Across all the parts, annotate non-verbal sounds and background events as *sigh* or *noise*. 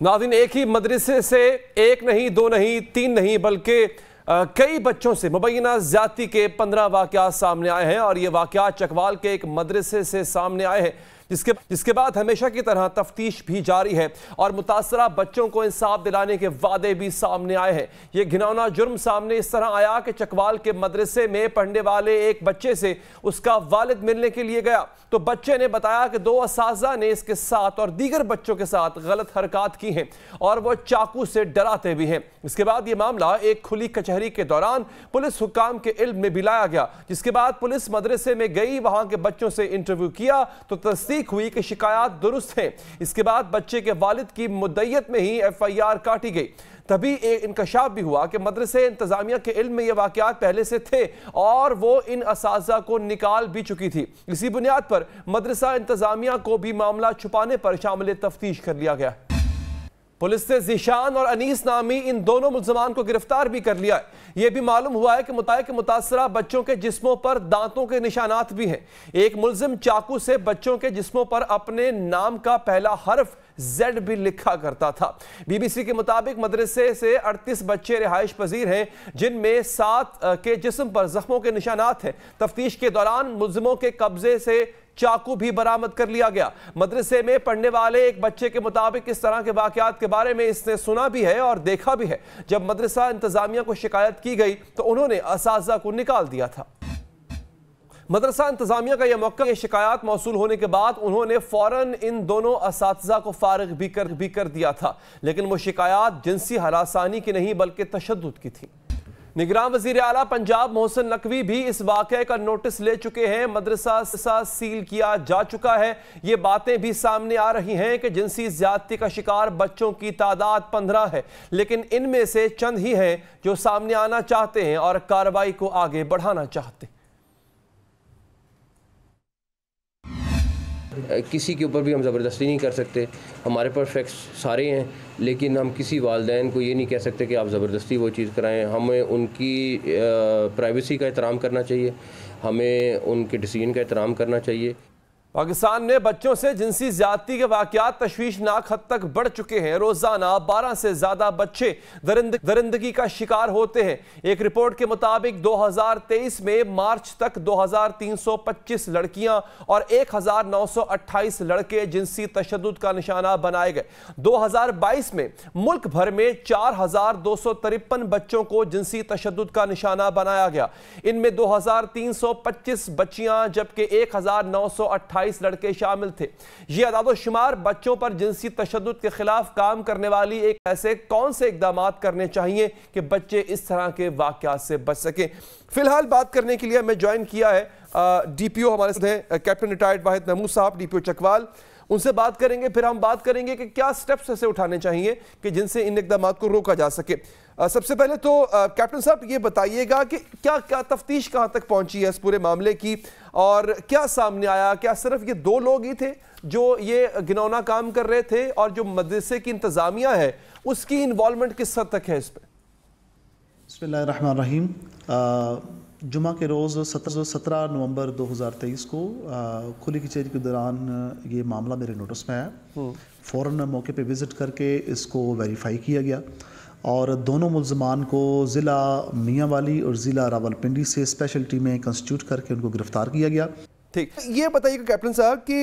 नादिन एक ही मदरसे से एक नहीं, दो नहीं, तीन नहीं, बल्कि कई बच्चों से मुबैना ज़्यादा के पंद्रह वाकत सामने आए हैं और ये वाकत चकवाल के एक मदरसे से सामने आए हैं। जिसके जिसके बाद हमेशा की तरह तफ्तीश भी जारी है और मुतासरा बच्चों को इंसाफ दिलाने के वादे भी सामने आए हैं। यह घिनौना जुर्म सामने इस तरह आया कि चकवाल के मदरसे में पढ़ने वाले एक बच्चे से उसका वालिद मिलने के लिए गया। तो बच्चे ने बताया कि दो इस ने इसके साथ और दीगर बच्चों के साथ गलत हरकत की हैं और वह चाकू से डराते भी हैं। इसके बाद यह मामला एक खुली कचहरी के दौरान पुलिस हुकाम के इल्म में भी लाया गया। जिसके बाद पुलिस मदरसे में गई, वहाँ के बच्चों से इंटरव्यू किया तो तस्दीक हुई कि शिकायत दुरुस्त है। इसके बाद बच्चे के वालिद की मुद्दत में ही एफ़ आई आर काटी गई। तभी एक इंकशाफ भी हुआ कि मदरसे इंतजामिया के इल्म में ये वाकत पहले से थे और वो इन इस को निकाल भी चुकी थी। इसी बुनियाद पर मदरसा इंतजामिया को भी मामला छुपाने पर शामिल तफ्तीश कर लिया गया। पुलिस ने जीशान और अनीस नामी इन दोनों मुलजमान को गिरफ़्तार भी कर लिया है। यह भी मालूम हुआ है कि मुताय के मुतासरा बच्चों के जिस्मों पर दांतों के निशानात भी हैं। एक मुलजिम चाकू से बच्चों के जिस्मों पर अपने नाम का पहला हर्फ जेड भी लिखा करता था। बीबीसी के मुताबिक मदरसे से 38 बच्चे रिहाइश पजीर हैं, जिनमें सात के जिस्म पर जख्मों के निशानात हैं। तफ्तीश के दौरान मुलजिमों के कब्जे से चाकू भी बरामद कर लिया गया। मदरसे में पढ़ने वाले एक बच्चे के मुताबिक इस तरह के वाकत के बारे में इसने सुना भी है और देखा भी है। जब मदरसा इंतजामिया को शिकायत की गई तो उन्होंने इस को निकाल दिया था। मदरसा इंतजामिया का यह मौका शिकायत मौसू होने के बाद उन्होंने फ़ौरन इन दोनों इस को फारग भी कर भी कर दिया था। लेकिन वो शिकायत जिनसी हरासानी की नहीं, बल्कि तशद की थी। निगरान वज़ीर अला पंजाब मोहसिन नकवी भी इस वाक़े का नोटिस ले चुके हैं। मदरसा सील किया जा चुका है। ये बातें भी सामने आ रही हैं कि जिनसी ज्यादती का शिकार बच्चों की तादाद पंद्रह है। लेकिन इनमें से चंद ही हैं जो सामने आना चाहते हैं और कार्रवाई को आगे बढ़ाना चाहते हैं। किसी के ऊपर भी हम ज़बरदस्ती नहीं कर सकते। हमारे पास फैक्ट्स सारे हैं, लेकिन हम किसी वालदेन को ये नहीं कह सकते कि आप ज़बरदस्ती वो चीज़ कराएँ। हमें उनकी प्राइवेसी का एहतराम करना चाहिए। हमें उनके डिसीज़न का एहतराम करना चाहिए। पाकिस्तान में बच्चों से जिनसी ज्यादती के वाकत तशवीशनाक हद तक बढ़ चुके हैं। रोज़ाना बारह से ज़्यादा बच्चे दरिंद, दरिंदगी का शिकार होते हैं। एक रिपोर्ट के मुताबिक 2023 में मार्च तक 2325 लड़कियाँ और 1928 लड़के जिनसी तशद का निशाना बनाए गए। 2022 में मुल्क भर में चार हज़ार दो सौ तिरपन बच्चों को जिनसी तशद का निशाना बनाया गया। इनमें दो हज़ार तीन सौ पच्चीस बच्चियाँ जबकि एक हज़ार नौ सौ अट्ठाईस लड़के शामिल थे। ये अदादोशुमार बच्चों पर जिनसी तशद के खिलाफ काम करने वाली एक ऐसे कौन से इकदाम करने चाहिए कि बच्चे इस तरह के वाकत से बच सकें? फ़िलहाल बात करने के लिए हमें ज्वाइन किया है डी पी ओ हमारे साथ हैं कैप्टन रिटायर्ड वाहिद महमूद साहब डी पी ओ चकवाल। उनसे बात करेंगे, फिर हम बात करेंगे कि क्या स्टेप्स ऐसे उठाने चाहिए कि जिनसे इन इकदाम को रोका जा सके। सबसे पहले तो कैप्टन साहब ये बताइएगा कि क्या क्या तफ्तीश कहाँ तक पहुँची है इस पूरे मामले की? और क्या सामने आया? क्या सिर्फ़ ये दो लोग ही थे जो ये घिनौना काम कर रहे थे और जो मदरसे की इंतज़ामिया है उसकी इन्वॉलमेंट किस हद तक है इस पर बसमीम जुमा के रोज़ सत्रह सत्रह नवंबर 2023 को खुली कचहरी के दौरान ये मामला मेरे नोटिस में आया। हम्म। फ़ौर मौके पे विज़िट करके इसको वेरीफाई किया गया। और दोनों मुलजमान को ज़िला मियाँ वाली और ज़िला रावलपिंडी से स्पेशल टीमें कंस्टिट्यूट करके उनको गिरफ़्तार किया गया। ठीक, ये बताइए कैप्टन साहब कि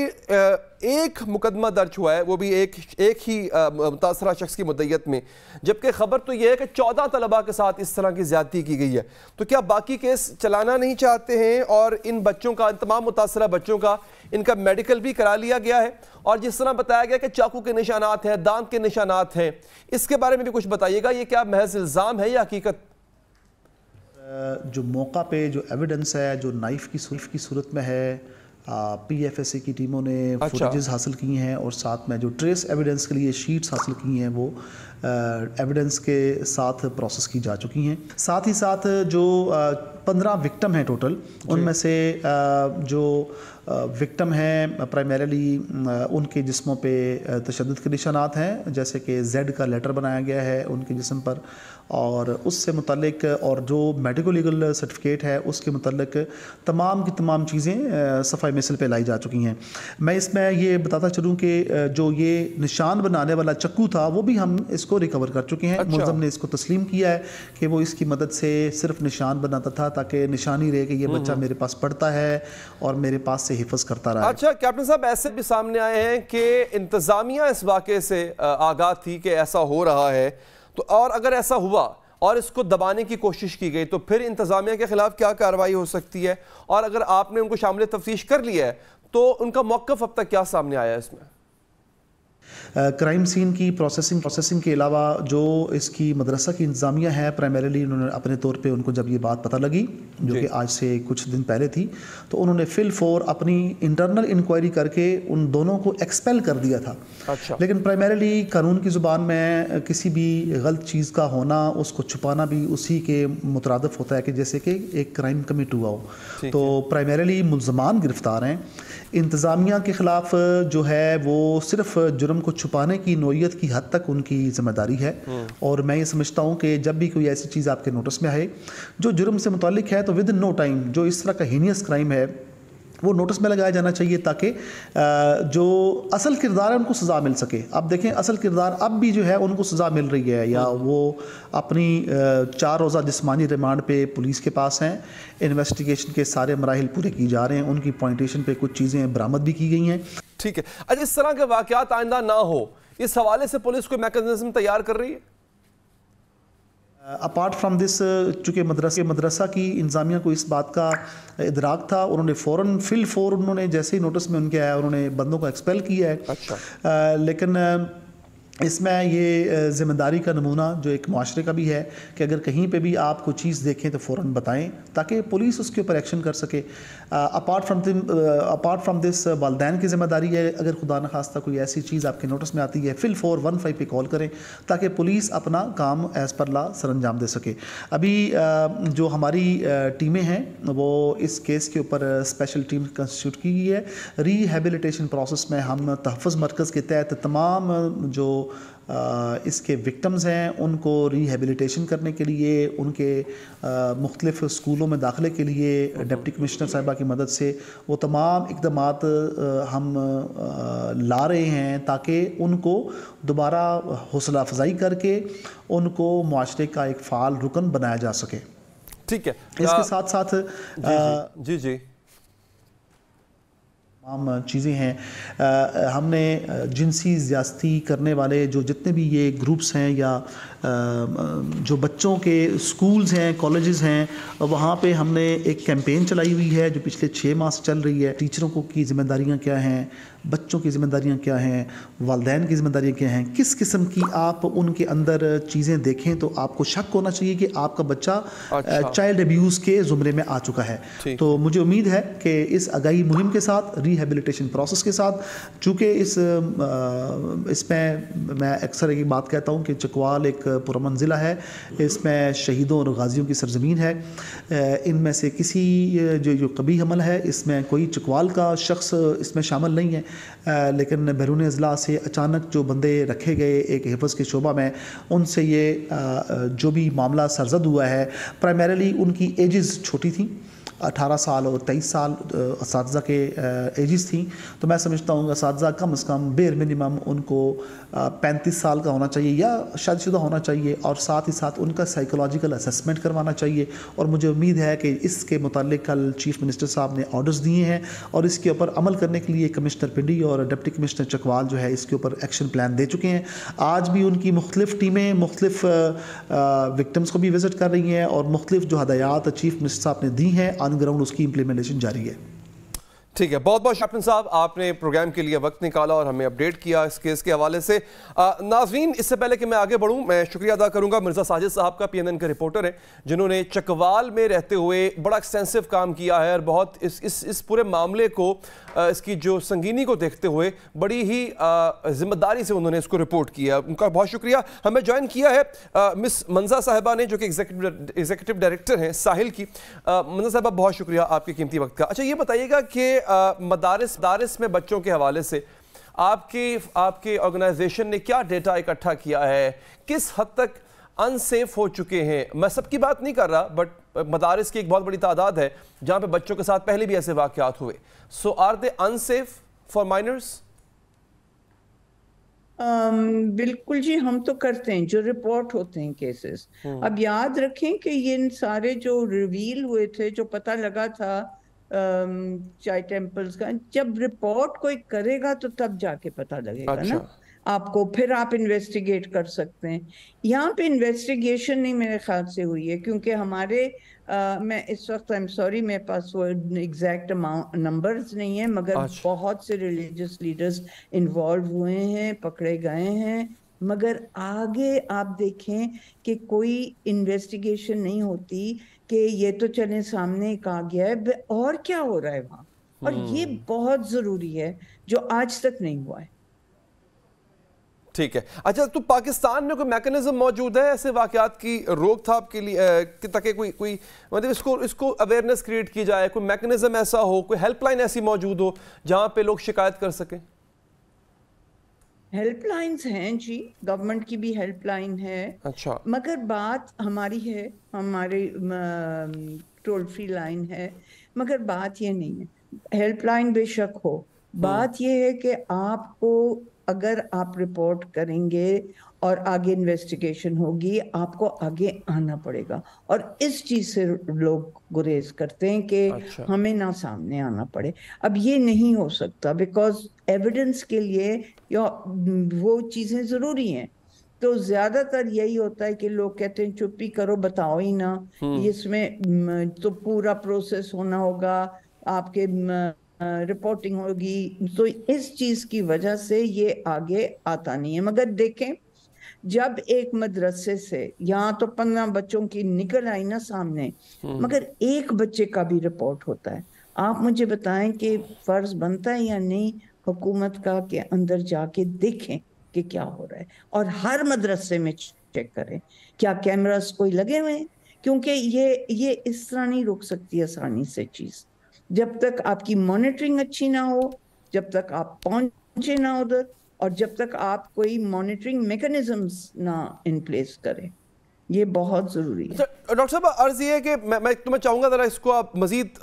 एक मुकदमा दर्ज हुआ है, वो भी एक एक ही मुतासरा शख्स की मुद्दत में, जबकि खबर तो यह है कि चौदह तलबा के साथ इस तरह की ज्यादती की गई है। तो क्या बाकी केस चलाना नहीं चाहते हैं और इन बच्चों का तमाम मुतासरा बच्चों का इनका मेडिकल भी करा लिया गया है। और जिस तरह बताया गया कि चाकू के निशानात हैं दांत के निशानात हैं इसके बारे में भी कुछ बताइएगा ये क्या महज इल्ज़ाम है या हकीकत? जो मौका पे जो एविडेंस है जो नाइफ़ की सुल्फ की सूरत में है पी एफ़ एस की टीमों ने अच्छा। फुटेजेस हासिल की हैं और साथ में जो ट्रेस एविडेंस के लिए शीट्स हासिल की हैं वो एविडेंस के साथ प्रोसेस की जा चुकी हैं। साथ ही साथ जो पंद्रह विक्टम हैं टोटल उनमें से आ, जो विक्टम हैं प्राइमरीली उनके जिस्मों पे तशद के निशानात हैं जैसे कि जेड का लेटर बनाया गया है उनके जिसम पर और उससे मुतलक और जो मेडिको लीगल सर्टिफिकेट है उसके मतलब तमाम की तमाम चीज़ें सफ़ाई मिसल पे लाई जा चुकी हैं मैं इसमें ये बताता चलूँ कि जो ये निशान बनाने वाला चक्कू था वो भी हम इसको रिकवर कर चुके हैं अच्छा। मुलजम ने इसको तस्लीम किया है कि वो इसकी मदद से सिर्फ़ निशान बनाता था ताकि निशानी रहे कि ये बच्चा हम्म। मेरे पास पढ़ता है और मेरे पास से हिफज करता रहा अच्छा कैप्टन साहब, ऐसे भी सामने आए हैं कि इंतज़ामिया इस वाक़े से आगाह थी कि ऐसा हो रहा है। तो और अगर ऐसा हुआ और इसको दबाने की कोशिश की गई तो फिर इंतजामिया के खिलाफ क्या कार्रवाई हो सकती है? और अगर आपने उनको शामिल तफ्तीश कर लिया है तो उनका मौकफ अब तक क्या सामने आया है इसमें? क्राइम सीन की प्रोसेसिंग प्रोसेसिंग के अलावा जो इसकी मदरसा की इंतज़ामिया है प्राइमरीली उन्होंने अपने तौर पे उनको जब ये बात पता लगी जो कि आज से कुछ दिन पहले थी तो उन्होंने फिल फोर अपनी इंटरनल इंक्वायरी करके उन दोनों को एक्सपेल कर दिया था। अच्छा। लेकिन प्राइमरीली कानून की ज़ुबान में किसी भी गलत चीज़ का होना उसको छुपाना भी उसी के मुतरदफ होता है कि जैसे कि एक क्राइम कमिट हुआ हो। तो प्राइमरीली मुलजमान गिरफ़्तार हैं। इंतज़ामिया के ख़िलाफ़ जो है वो सिर्फ़ जुर्म को छुपाने की नोयत की हद तक उनकी ज़िम्मेदारी है हम्म। और मैं ये समझता हूँ कि जब भी कोई ऐसी चीज़ आपके नोटिस में आए जो जुर्म से मुतल है तो विद इन नो टाइम जो इस तरह का हीनियस क्राइम है वो नोटिस में लगाया जाना चाहिए ताकि जो असल किरदार है उनको सज़ा मिल सके। अब देखें, असल किरदार अब भी जो है उनको सज़ा मिल रही है या वो अपनी चार रोज़ा जिसमानी रिमांड पे पुलिस के पास हैं इन्वेस्टिगेशन के सारे मराहल पूरे की जा रहे हैं, उनकी पॉइंटेशन पे कुछ चीज़ें बरामद भी की गई हैं। ठीक है। अच्छा इस तरह के वाक़ात आइंदा ना हो, इस हवाले से पुलिस कोई मैकेनिज्म तैयार कर रही है? अपार्ट फ्राम दिस चूँकि मदरसा मदरसा की इंतज़ामिया को इस बात का इधराक था उन्होंने फ़ौर फिल फोर उन्होंने जैसे ही नोटिस में उनके आया उन्होंने बंदों को एक्सपेल किया है। अच्छा। आ, लेकिन इसमें ये ज़िम्मेदारी का नमूना जो एक माशरे का भी है कि अगर कहीं पे भी आप कोई चीज़ देखें तो फ़ौर बताएँ ताकि पुलिस उसके ऊपर एक्शन कर सके। Apart from apart from this वालदेन की ज़िम्मेदारी है, अगर खुदा न खास्ता कोई ऐसी चीज़ आपके नोटिस में आती है फिल फोर वन फाइव पर कॉल करें ताकि पुलिस अपना काम एज़ पर ला सर अंजाम दे सके। अभी जो हमारी टीमें हैं, वो इस केस के ऊपर स्पेशल टीम कंस्टिट्यूट की गई है। रिहेबिलिटेशन प्रोसेस में हम तहफ़ मरकज़ के तहत तमाम जो इसके विक्टम्स हैं उनको रिहेबिलिटेशन करने के लिए उनके मुख्तलिफ़ स्कूलों में दाखिले के लिए डिप्टी कमिश्नर साहिबा की मदद से वो तमाम इकदाम हम ला रहे हैं ताकि उनको दोबारा हौसला अफजाई करके उनको माशरे का एक फ़ाल रुकन बनाया जा सके। ठीक है। इसके साथ साथ जी जी, जी। तमाम चीज़ें हैं। हमने जिनसी ज्यास्ती करने वाले जो जितने भी ये ग्रुप्स हैं या जो बच्चों के स्कूल्स हैं कॉलेजेस हैं वहाँ पे हमने एक कैंपेन चलाई हुई है जो पिछले छः माह से चल रही है। टीचरों को की जिम्मेदारियाँ क्या हैं? बच्चों की ज़िम्मेदारियाँ क्या हैं? वालदेन की ज़िम्मेदारियाँ क्या हैं? किस किस्म की आप उनके अंदर चीज़ें देखें तो आपको शक होना चाहिए कि आपका बच्चा अच्छा। चाइल्ड अब्यूज़ के ज़ुमरे में आ चुका है। तो मुझे उम्मीद है कि इस आगाही मुहिम के साथ रिहेबिलिटेशन प्रोसेस के साथ चूँकि इस इसमें मैं अक्सर एक बात कहता हूँ कि चकवाल एक पुरमन ज़िला है। इसमें शहीदों और गाजियों की सरजमीन है। इनमें से किसी जो जो कभी हमल है, इसमें कोई चकवाल का शख्स इसमें शामिल नहीं है। लेकिन बैरून अजला से अचानक जो बंदे रखे गए एक हिफ्ज़ के शोबा में, उनसे ये जो भी मामला सरजद हुआ है प्राइमरली उनकी एजेस छोटी थी। अठारह साल और तेईस साल इस के एजिस थी। तो मैं समझता हूँ इस कम अज़ कम बेर मिनिमम उनको पैंतीस साल का होना चाहिए या शादीशुदा होना चाहिए और साथ ही साथ उनका साइकोलॉजिकल असेसमेंट करवाना चाहिए। और मुझे उम्मीद है कि इसके मुतालिक कल चीफ़ मिनिस्टर साहब ने ऑर्डर्स दिए हैं और इसके ऊपर अमल करने के लिए कमिश्नर पिंडी और डिप्टी कमिश्नर चकवाल जो है इसके ऊपर एक्शन प्लान दे चुके हैं। आज भी उनकी मुख्तलिफ़ टीमें मुख्तलिफ़ विक्टम्स को भी विज़िट कर रही हैं और मुख्तलिफ़ जो हदायत चीफ़ मिनिस्टर साहब ने दी हैं ऑन ग्राउंड उसकी इम्प्लीमेंटेशन जारी है। ठीक है बहुत बहुत कैप्टन साहब आपने प्रोग्राम के लिए वक्त निकाला और हमें अपडेट किया इस केस के हवाले से। नाजरीन इससे पहले कि मैं आगे बढ़ूं मैं शुक्रिया अदा करूँगा। मिर्ज़ा साजिद साहब का पीएनएन के रिपोर्टर है जिन्होंने चकवाल में रहते हुए बड़ा एक्सटेंसिव काम किया है और बहुत इस इस इस पूरे मामले को आ, इसकी जो संगीनी को देखते हुए बड़ी ही ज़िम्मेदारी से उन्होंने इसको रिपोर्ट किया उनका बहुत शुक्रिया। हमें ज्वाइन किया है मिस मंजा साहबा ने जो कि एग्जीक्यूटिव डायरेक्टर हैं साहिल की। मंजा साहबा बहुत शुक्रिया आपके कीमती वक्त का। अच्छा ये बताइएगा कि मदारस दारिस में बच्चों के हवाले से आपकी आपके ऑर्गेनाइजेशन ने क्या डेटा इकट्ठा किया है? किस हद तक अनसेफ हो चुके हैं? मैं सबकी बात नहीं कर रहा बट मदारस की एक बहुत बड़ी तादाद है जहाँ पे बच्चों के साथ पहले भी ऐसे वाकयात हुए। So are they unsafe for minors Um, बिल्कुल जी हम तो करते हैं जो रिपोर्ट होते हैं केसेस हम्म। अब याद रखें कि ये सारे जो रिवील हुए थे जो पता लगा था चाय टेम्पल्स का जब रिपोर्ट कोई करेगा तो तब जाके पता लगेगा अच्छा। ना आपको फिर आप इन्वेस्टिगेट कर सकते हैं यहाँ पे इन्वेस्टिगेशन नहीं मेरे ख्याल से हुई है क्योंकि हमारे आ, मैं इस वक्त आई एम सॉरी मेरे पास वो एग्जैक्ट अमाउंट नंबर्स नहीं है मगर अच्छा। बहुत से रिलीजियस लीडर्स इन्वॉल्व हुए हैं पकड़े गए हैं मगर आगे आप देखें कि कोई इन्वेस्टिगेशन नहीं होती कि ये तो चले सामने एक आ गया है और क्या हो रहा है वहाँ? और ये हम्म। बहुत ज़रूरी है जो आज तक नहीं हुआ है। ठीक है। अच्छा तो पाकिस्तान में कोई मैकेनिज्म मौजूद है ऐसे वाकयात की रोकथाम के लिए ताकि कोई कोई मतलब इसको इसको अवेयरनेस क्रिएट की जाए कोई मैकेनिज्म ऐसा हो कोई हेल्पलाइन ऐसी मौजूद हो जहाँ पे लोग शिकायत कर सकें? हेल्पलाइंस हैं जी गवर्नमेंट की भी हेल्पलाइन है। अच्छा। मगर बात हमारी है हमारे टोल फ्री लाइन है मगर बात ये नहीं है। हेल्पलाइन बेशक हो। हम्म। बात ये है कि आपको अगर आप रिपोर्ट करेंगे और आगे इन्वेस्टिगेशन होगी आपको आगे आना पड़ेगा। और इस चीज़ से लोग गुरेज करते हैं कि अच्छा। हमें ना सामने आना पड़े। अब ये नहीं हो सकता बिकॉज़ एविडेंस के लिए या वो चीज़ें ज़रूरी हैं। तो ज़्यादातर यही होता है कि लोग कहते हैं चुप्पी करो बताओ ही ना। हम्म। इसमें तो पूरा प्रोसेस होना होगा आपके रिपोर्टिंग होगी। तो इस चीज़ की वजह से ये आगे आता नहीं है। मगर देखें जब एक मदरसे से यहाँ तो पंद्रह बच्चों की निकल आई ना सामने हम्म। मगर एक बच्चे का भी रिपोर्ट होता है। आप मुझे बताएँ कि फ़र्ज़ बनता है या नहीं? हुकूमत का के अंदर जाके देखें कि क्या हो रहा है। और हर मदरसे में चेक करें, क्या कैमरास कोई लगे हुए हैं? क्योंकि ये ये इस तरह नहीं रुक सकती आसानी से चीज़। जब तक आपकी मॉनिटरिंग अच्छी ना हो, जब तक आप पहुँचे ना उधर, और जब तक आप कोई मॉनिटरिंग मेकनिजम्स ना इन प्लेस करें ये बहुत ज़रूरी है। अच्छा, डॉक्टर साहब अर्ज़ ये है कि मैं मैं तुम्हें चाहूँगा ज़रा इसको आप मज़ीद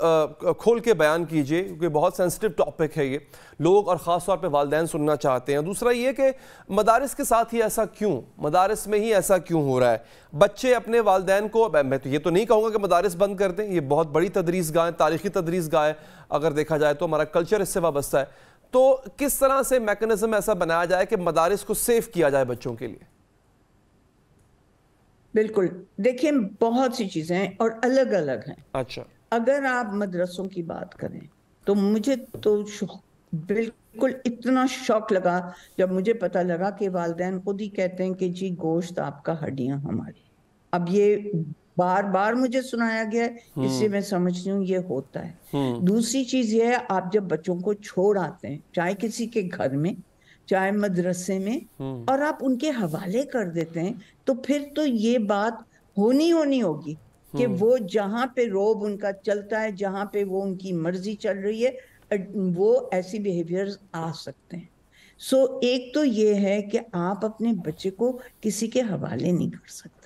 खोल के बयान कीजिए क्योंकि बहुत सेंसिटिव टॉपिक है ये। लोग और ख़ास तौर पे वालदेन सुनना चाहते हैं। दूसरा ये कि मदारस के साथ ही ऐसा क्यों? मदारस में ही ऐसा क्यों हो रहा है? बच्चे अपने वालदेन को मैं तो ये तो नहीं कहूँगा कि मदारस बंद कर दें ये बहुत बड़ी तदरीस गाह तारीखी तदरीस गाह अगर देखा जाए तो हमारा कल्चर इससे वाबस्ता है। तो किस तरह से मेकनिज़म ऐसा बनाया जाए कि मदारस को सेफ़ किया जाए बच्चों के लिए? बिल्कुल। देखिए बहुत सी चीज़ें हैं और अलग अलग हैं। अच्छा। अगर आप मदरसों की बात करें तो मुझे तो बिल्कुल इतना शौक लगा जब मुझे पता लगा कि वालदेन खुद ही कहते हैं कि जी गोश्त आपका हड्डियाँ हमारी। अब ये बार बार मुझे सुनाया गया है इससे मैं समझती हूँ ये होता है। हम्म। दूसरी चीज़ ये है आप जब बच्चों को छोड़ आते हैं चाहे किसी के घर में चाहे मदरसे में हम्म। और आप उनके हवाले कर देते हैं तो फिर तो ये बात होनी होनी होगी कि हम्म। वो जहाँ पे रोब उनका चलता है जहाँ पे वो उनकी मर्ज़ी चल रही है वो ऐसी बिहेवियर आ सकते हैं सो so, एक तो ये है कि आप अपने बच्चे को किसी के हवाले नहीं कर सकते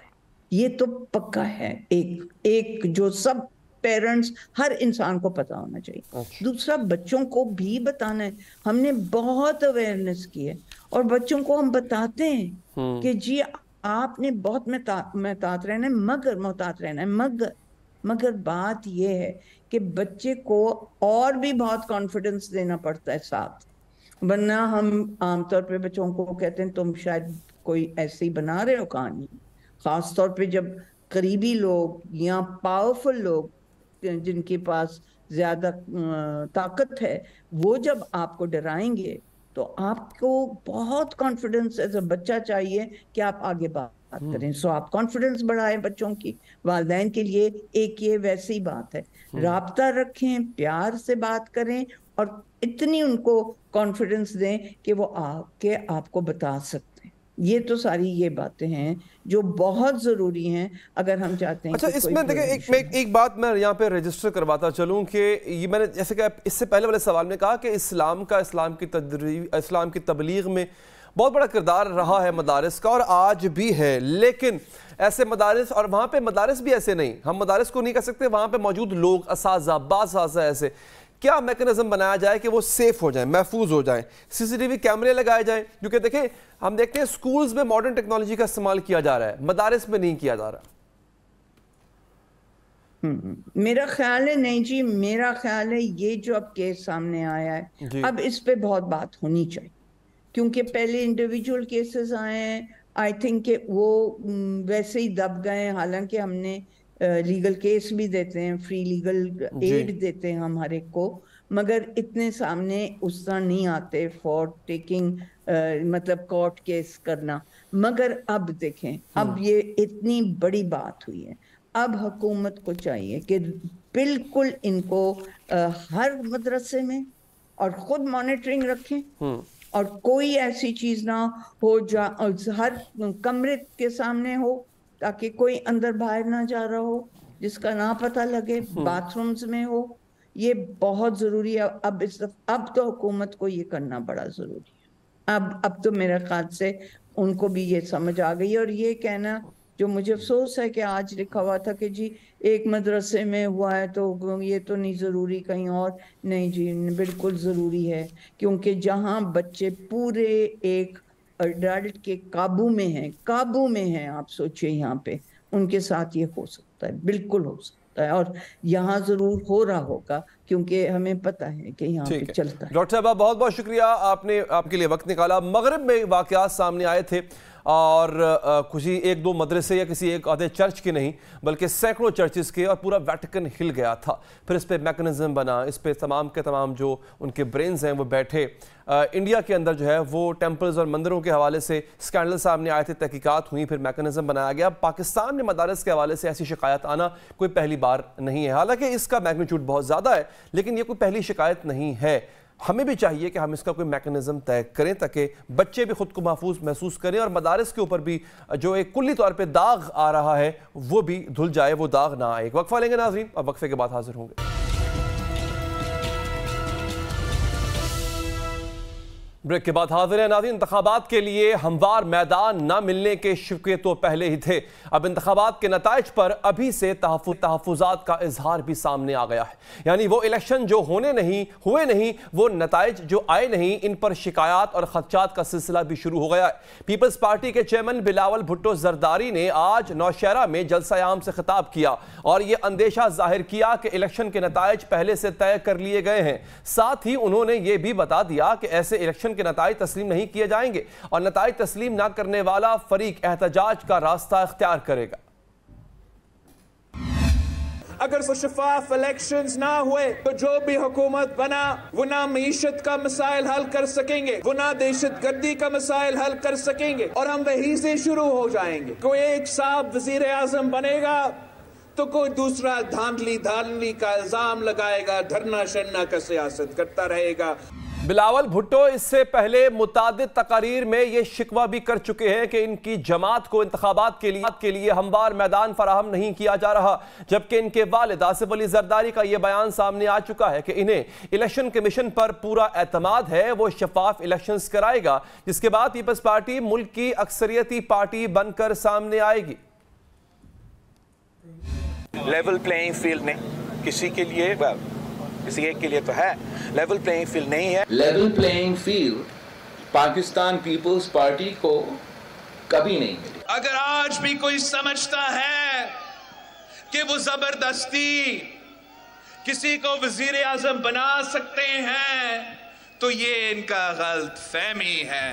ये तो पक्का है एक एक जो सब पेरेंट्स हर इंसान को पता होना चाहिए अच्छा। दूसरा बच्चों को भी बताना है हमने बहुत अवेयरनेस की है और बच्चों को हम बताते हैं हम्म। कि जी आपने बहुत महतात रहना है मगर मोहतात रहना है मगर मगर बात यह है कि बच्चे को और भी बहुत कॉन्फिडेंस देना पड़ता है साथ वरना हम आमतौर पे बच्चों को कहते हैं तुम शायद कोई ऐसे ही बना रहे हो कहानी खास तौर पे जब करीबी लोग या पावरफुल लोग जिनके पास ज़्यादा ताकत है वो जब आपको डराएँगे तो आपको बहुत कॉन्फिडेंस एज अ बच्चा चाहिए कि आप आगे बात हम्म। करें सो आप कॉन्फिडेंस बढ़ाएँ बच्चों की वालदेन के लिए एक ये वैसी बात है हम्म। रबता रखें प्यार से बात करें और इतनी उनको कॉन्फिडेंस दें कि वो आके आपको बता सकते ये तो सारी ये बातें हैं जो बहुत ज़रूरी हैं अगर हम चाहते हैं अच्छा इसमें देखिए एक, एक, एक बात मैं यहाँ पे रजिस्टर करवाता चलूँ कि ये मैंने जैसे कि इससे पहले वाले सवाल में कहा कि इस्लाम का इस्लाम की इस्लाम की तबलीग में बहुत बड़ा किरदार रहा है मदारस का और आज भी है। लेकिन ऐसे मदारस और वहाँ पे मदारस भी ऐसे नहीं हम मदारस को नहीं कह सकते वहाँ पे मौजूद लोग इस बाज ऐसे क्या मैकेनिज्म बनाया जाए कि वो सेफ़ हो जाए महफूज हो जाए? सीसीटीवी कैमरे लगाए जाए क्योंकि देखें हम देखते हैं स्कूल्स में मॉडर्न टेक्नोलॉजी का इस्तेमाल किया जा रहा है मदारस में नहीं किया जा रहा। हम्म, मेरा ख्याल है नहीं जी मेरा ख्याल है ये जो अब केस सामने आया है अब इस पे बहुत बात होनी चाहिए क्योंकि पहले इंडिविजुअल केसेस आए हैं आई थिंक वो वैसे ही दब गए हालाँकि हमने लीगल केस भी देते हैं फ्री लीगल एड देते हैं हम हर एक को मगर इतने सामने उस तरह नहीं आते फॉर टेकिंग मतलब कोर्ट केस करना मगर अब देखें अब हम्म। ये इतनी बड़ी बात हुई है अब हुकूमत को चाहिए कि बिल्कुल इनको आ, हर मदरसे में और खुद मॉनिटरिंग रखें हम्म। और कोई ऐसी चीज़ ना हो जा हर कमरे के सामने हो ताकि कोई अंदर बाहर ना जा रहा हो जिसका ना पता लगे हम्म। बाथरूम्स में हो ये बहुत ज़रूरी है। अब इस अब तो हुकूमत को ये करना बड़ा ज़रूरी है। अब अब तो मेरे ख्याल से उनको भी ये समझ आ गई और ये कहना जो मुझे अफसोस है कि आज लिखा हुआ था कि जी एक मदरसे में हुआ है तो ये तो नहीं ज़रूरी कहीं और। नहीं जी बिल्कुल ज़रूरी है क्योंकि जहाँ बच्चे पूरे एक अडल्ट के काबू में हैं काबू में हैं आप सोचिए यहाँ पे। उनके साथ ये हो सकता है बिल्कुल हो सकता है। और यहाँ ज़रूर हो रहा होगा क्योंकि हमें पता है कि यहाँ पे चलता है। डॉक्टर साहब बहुत बहुत शुक्रिया आपने आपके लिए वक्त निकाला। मगरब में वाकत सामने आए थे। और ही एक दो मदरसे या किसी एक आधे चर्च के नहीं बल्कि सैकड़ों चर्चेस के और पूरा वैटिकन हिल गया था। फिर इस पर मैकेनिज्म बना इस पर तमाम के तमाम जो उनके ब्रेन्स हैं वो बैठे। आ, इंडिया के अंदर जो है वो टेम्पल्स और मंदिरों के हवाले से स्कैंडल सामने आए थे तहकीकात हुई फिर मैकेनिज्म बनाया गया। पाकिस्तान में मदारस के हवाले से ऐसी शिकायत आना कोई पहली बार नहीं है। हालाँकि इसका मैग्नीट्यूड बहुत ज़्यादा है लेकिन ये कोई पहली शिकायत नहीं है। हमें भी चाहिए कि हम इसका कोई मैकेनिज्म तय करें ताकि बच्चे भी खुद को महफूज महसूस करें और मदारस के ऊपर भी जो एक कुल्ली तौर पर दाग आ रहा है, वो भी धुल जाए, वो दाग ना आए। एक वक्फा लेंगे नाजरीन और वक्फे के बाद हाजिर होंगे। ब्रेक के बाद हाजिर है नाजी इंतबात के लिए हमवार मैदान न मिलने के शिकवे तो पहले ही थे। अब इंतबात के नतज पर अभी से तहफु तहफात का इजहार भी सामने आ गया है। यानी वो इलेक्शन जो होने नहीं, हुए नहीं, वो नतज जो आए नहीं, इन पर शिकायत और खदशात का सिलसिला भी शुरू हो गया है। पीपल्स पार्टी के चेयरमैन बिलावल भुट्टो जरदारी ने आज नौशहरा में जलसायाम से खिताब किया और ये अंदेशा ज़ाहिर किया कि इलेक्शन के नतज पहले से तय कर लिए गए हैं। साथ ही उन्होंने ये भी बता दिया कि ऐसे इलेक्शन के नतज तस्लीम नहीं किए जाएँगे और नतज तस्लीम न करने वाला फरीक एहतजाज का रास्ता अख्तियार करेगा। अगर वो शफाफ इलेक्शन ना हुए तो जो भी हुकूमत बना, वो ना मीशत का मसाइल हल कर सकेंगे, वो ना दहशत गर्दी का मसाइल हल कर सकेंगे, और हम वही से शुरू हो जाएँगे। कोई एक साफ़ वज़ीर आज़म बनेगा तो कोई दूसरा धांधली धांधली का इल्ज़ाम लगाएगा धरना शरना का सियासत करता रहेगा। बिलावल भुट्टो, इससे पहले मुताद तकारीर में ये शिकवा भी कर चुके हैं कि इनकी जमात को इंतबात के लिए के लिए हमवार मैदान फराहम नहीं किया जा रहा, जबकि इनके वालिद आसिफ अली जरदारी का यह बयान सामने आ चुका है कि इन्हें इलेक्शन कमीशन पर पूरा एतमाद है, वो शफाफ इलेक्शन कराएगा, जिसके बाद पीपल्स पार्टी मुल्क की अक्सरियती पार्टी बनकर सामने आएगी। लेवल प्लेइंग फ़ील्ड में किसी के लिए किसी एक के लिए तो है। लेवल प्लेइंग फ़ील्ड नहीं है। Level playing field Pakistan People's Party को कभी नहीं मिली। अगर आज भी कोई समझता है कि वो ज़बरदस्ती किसी को वज़ीर आज़म बना सकते हैं तो ये इनका गलत फहमी है।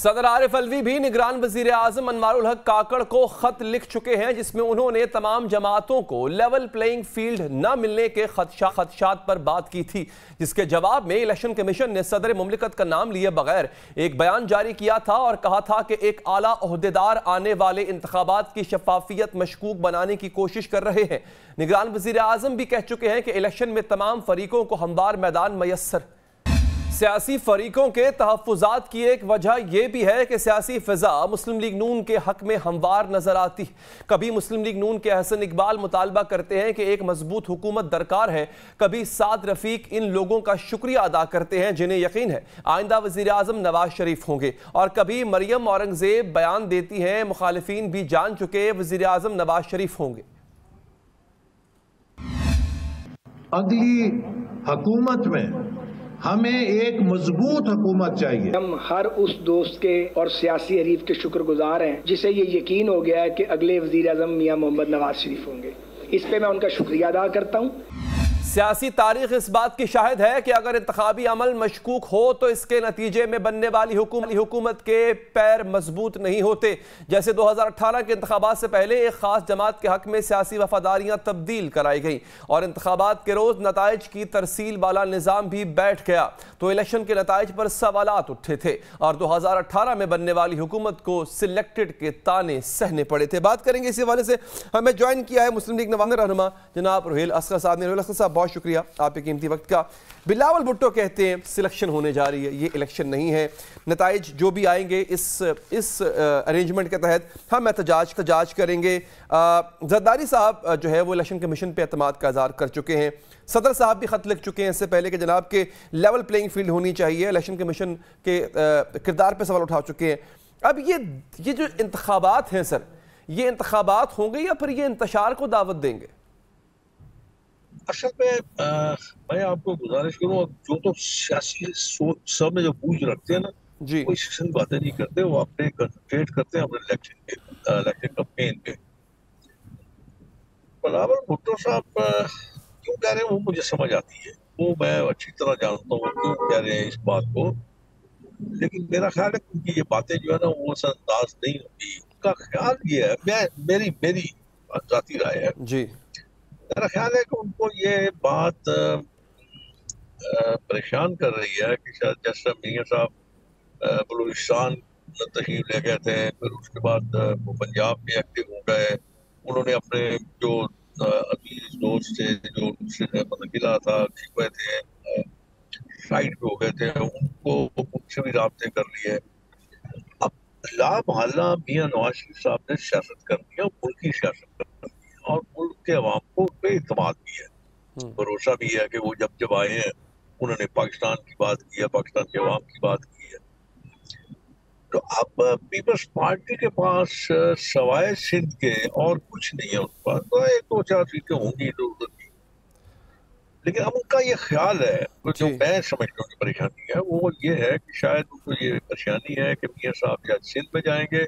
सदर आरिफ अलवी भी निगरान वज़ीर आज़म अनवारुल हक काकड़ को खत लिख चुके हैं, जिसमें उन्होंने तमाम जमातों को लेवल प्लेइंग फ़ील्ड न मिलने के खदशा, खदशात पर बात की थी, जिसके जवाब में इलेक्शन कमीशन ने सदर मुमलिकत का नाम लिए बगैर एक बयान जारी किया था और कहा था कि एक आला अहदेदार आने वाले इंतबात की शफाफियत मशकूक बनाने की कोशिश कर रहे हैं। निगरान वज़ीर आज़म भी कह चुके हैं कि इलेक्शन में तमाम फरीकों को हमवार मैदान मैसर। सियासी फरीकों के तहफात की एक वजह यह भी है कि सियासी फिजा मुस्लिम लीग नून के हक में हमवार नज़र आती। कभी मुस्लिम लीग नून के हसन इकबाल मुतालबा करते हैं कि एक मज़बूत हुकूमत दरकार है, कभी साद रफीक इन लोगों का शुक्रिया अदा करते हैं जिन्हें यकीन है आइंदा वज़ीर अजम नवाज़ शरीफ होंगे। और कभी मरियम औरंगज़ेब बयान देती हैं मुखालफी भी जान चुके वज़ीर अजम नवाज़ शरीफ होंगे। अगली हकूमत में हमें एक मज़बूत हुकूमत चाहिए। हम हर उस दोस्त के और सियासी हरीफ के शुक्रगुजार हैं, जिसे ये यकीन हो गया है कि अगले वज़ीर अजम मियाँ मोहम्मद नवाज़ शरीफ होंगे। इस पे मैं उनका शुक्रिया अदा करता हूँ। सियासी तारीख इस बात की शाहिद है कि अगर इंतबी अमल मशकूक हो तो इसके नतीजे में बनने वाली हुकूमत के पैर मज़बूत नहीं होते। जैसे 2018 के इंतबात से पहले एक खास जमात के हक में सियासी वफादारियाँ तब्दील कराई गई और इंतबात के रोज नतज की तरसील वाला निज़ाम भी बैठ गया। तो इलेक्शन के नतज पर सवाल उठे थे और दो हज़ार अठारह में बनने वाली हुकूमत को सिलेक्टेड के ताने सहने पड़े थे। बात करेंगे इसी हवाले से। हमें ज्वाइन किया है मुस्लिम लीग नवाज़ रहनुमा जनाब रोहेल असगर साहब। ने रोहेल असगर साहब बहुत शुक्रिया आपके कीमती वक्त का। बिलावल भुट्टो कहते हैं, सिलेक्शन होने जा रही है, ये इलेक्शन नहीं है। नतज जो भी आएँगे इस इस अरेंजमेंट के तहत हम एहतजाज तजाज करेंगे। जरदारी साहब जो है वो इलेक्शन कमीशन पर अतमाद का इजहार कर चुके हैं। सदर साहब भी ख़त लिख चुके हैं, इससे पहले कि जनाब के लेवल प्लेइंग फ़ील्ड होनी चाहिए। इलेक्शन कमीशन के किरदार पर सवाल उठा चुके हैं। अब ये ये जो इंतबात हैं, सर, ये इंतबात होंगे या फिर ये इंतशार को दावत देंगे? असल में आ, मैं आपको गुजारिश करूँ जो तो सियासी सोच सब में जो बूझ रखते हैं ना जी। कोई सेशन बातें नहीं करते वो अपने कंसंट्रेट करते हैं अपने इलेक्शन के इलेक्शन कंपेन पे। बराबर भुट्टो साहब क्यों कह रहे हैं वो मुझे समझ आती है। वो मैं अच्छी तरह जानता हूँ क्यों कह रहे हैं इस बात को। लेकिन मेरा ख्याल है उनकी ये बातें जो है ना वो अंदाज नहीं होती। उनका ख्याल ये है मैं मेरी मेरी जाती राय है। जी। मेरा ख्याल है कि उनको ये बात परेशान कर रही है कि शायद जैसे मियाँ साहब बलूचिस्तान तशरीफ़ ले गए थे, फिर उसके बाद वो पंजाब में एक्टिव हो गए। उन्होंने अपने जो अज़ीज़ दोस्त थे, जो उनसे मतलब किला था, छिपे थे साइड पे हो गए थे, उनको उनसे भी रबते कर लिए। अब ला मोहल्ला मियाँ नवाज़ शरीफ साहब ने सियासत करनी है मुल्की सियासत करनी और मुल्क के अवाम को पे इतमाद भी है। हम्म। भरोसा भी है कि वो जब जब आए हैं उन्होंने पाकिस्तान की बात की है पाकिस्तान के अवाम की बात की है। तो अब पीपल्स पार्टी के पास सवाए सिंध के और कुछ नहीं है उनके पास तो एक दो चार सीटें होंगी इधर उधर की। लेकिन अब उनका ये ख्याल है तो जो मैं समझता हूँ परेशानी है वो ये है कि शायद उनको ये परेशानी है कि मियाँ साहब शायद सिंध में जाएँगे